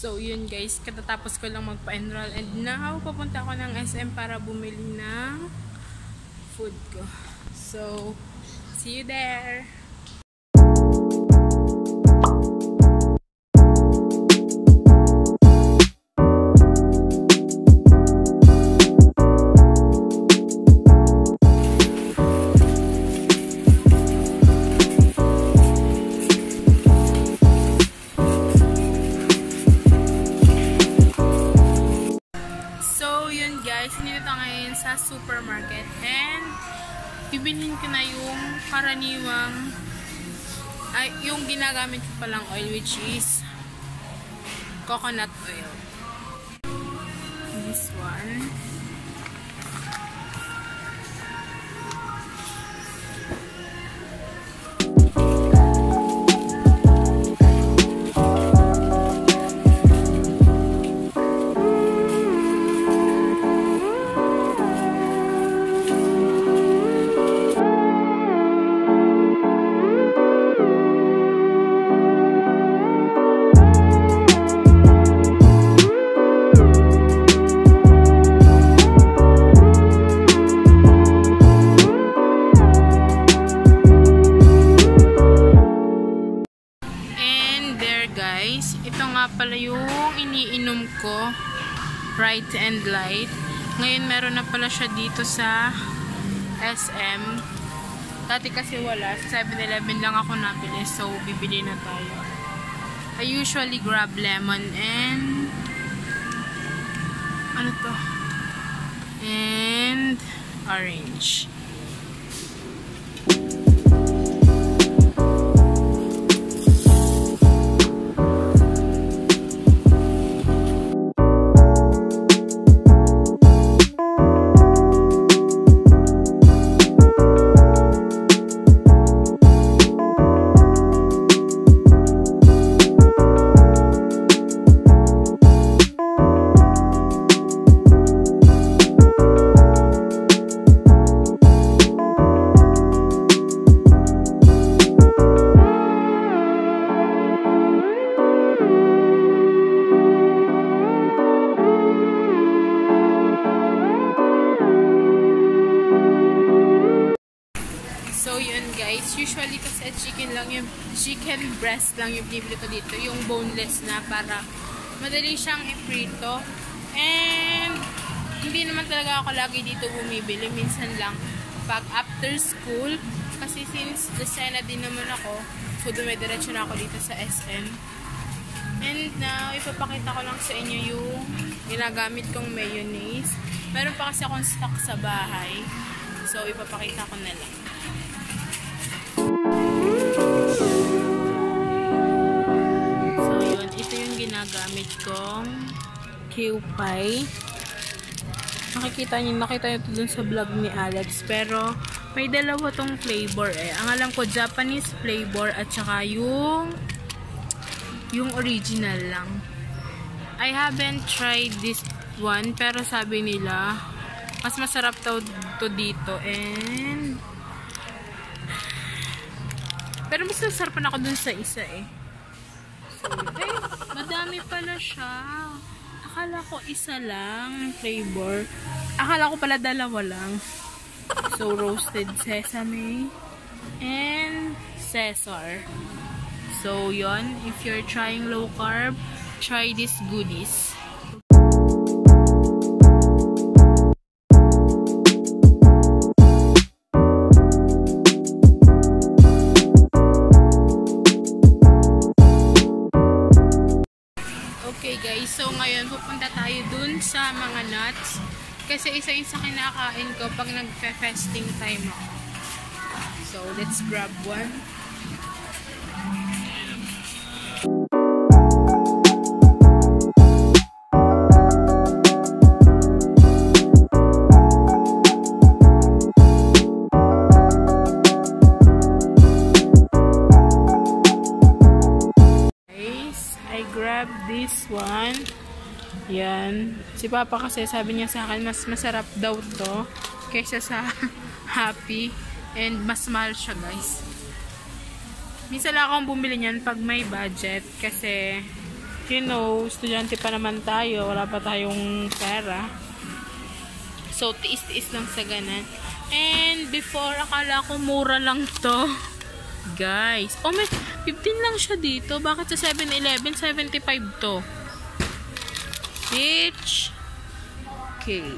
So, yun guys, katatapos ko lang magpa-enroll and now, papunta ako ng SM para bumili ng food ko. So, see you there! Supermarket and bibilhin ko na yung karaniwang ay, yung ginagamit ko palang oil which is coconut oil. This one. Ko, Bright and Light. Ngayon meron na pala siya dito sa SM. Dati kasi wala, sa 7-Eleven lang ako nabili, so bibili na tayo. I usually grab lemon and ano to? And orange. Usually kasi chicken lang yung, chicken breast lang yung binibili ko dito. Yung boneless na para madali siyang iprito. And, hindi naman talaga ako lagi dito bumibili. Minsan lang pag after school. Kasi since Lucena din naman ako, so dumidiretso na ako dito sa SM. And now, ipapakita ko lang sa inyo yung ginagamit kong mayonnaise. Meron pa kasi akong stock sa bahay. So, ipapakita ko na lang. Ginagamit kong Q-Pie. Nakikita niyo, nakita niyo ito dun sa vlog ni Alex. Pero, may dalawa tong flavor eh. Ang alam ko, Japanese flavor at saka yung yung original lang. I haven't tried this one, pero sabi nila, mas masarap daw to dito. And, pero mas nasarapan ako dun sa isa eh. So, madami pala siya. Akala ko isa lang flavor. Akala ko pala dalawa lang. So, roasted sesame and Cesar. So, yon If you're trying low carb, try these goodies. Pupunta tayo dun sa mga nuts. Kasi isa yung sa kinakain ko pag nagfe-festing time ako. So, let's grab one. Yan. Si Papa kasi sabi niya sa akin, mas masarap daw to kaysa sa Happy. And mas mahal siya guys. Minsan lang akong bumili niyan pag may budget kasi you know, estudyante pa naman tayo. Wala pa tayong pera. So, tiis-tiis lang sa ganan. And before, akala ko mura lang to. Guys. Oh, may 15 lang siya dito. Bakit sa 7-Eleven, 75 to? Bitch. Okay.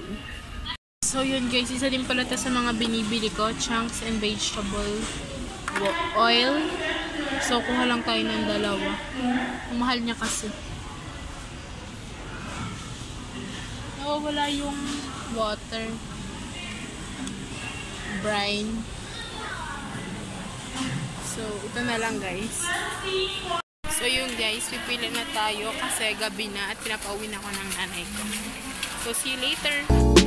So, yun guys. Isa din pala to sa mga binibili ko. Chunks and vegetable oil. So, kuha lang tayo ng dalawa. Mahal niya kasi. Nawawala yung water. Brine. So, ito na lang guys. So, yun guys. Pipili na tayo kasi gabi na at pinapauwi na ako ng nanay ko. So, see you later.